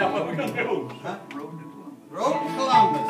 Road to Columbus. Road to Columbus.